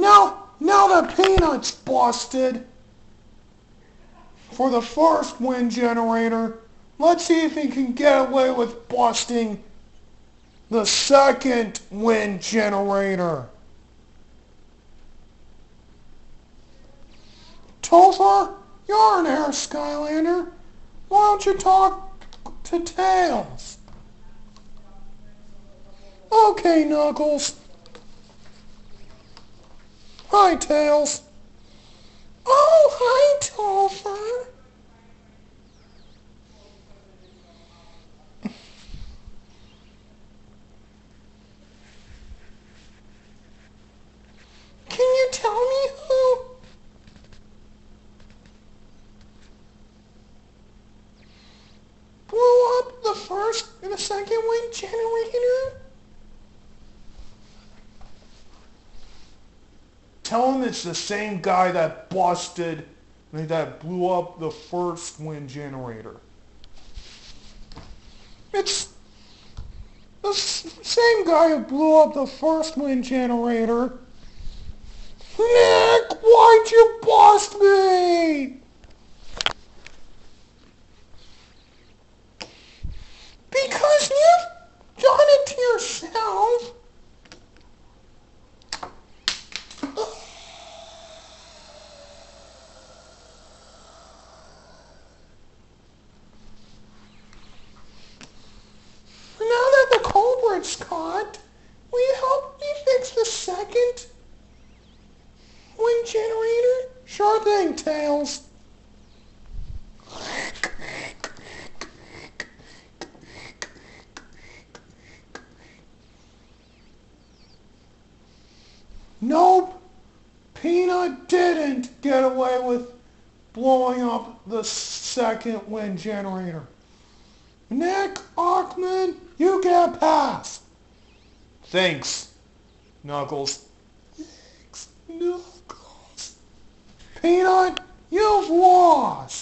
Now, now that Peanut's busted for the first wind generator, let's see if he can get away with busting the second wind generator. Topher, you're an air Skylander. Why don't you talk to Tails? Okay, Knuckles. Hi, Tails. Oh, hi, Topher. Can you tell me who? Blew up the first and the second wind generator? Tell him it's the same guy that busted, that blew up the first wind generator. It's the same guy who blew up the first wind generator. Nick, why'd you bust me? Because you've done it to yourself. Now that the culprit's caught, will you help me fix the second wind generator? Sure thing, Tails. Nope. Peanut didn't get away with blowing up the second wind generator. Nick Ochman, you get a pass. Thanks, Knuckles. Thanks, Knuckles. Peanut, you've lost.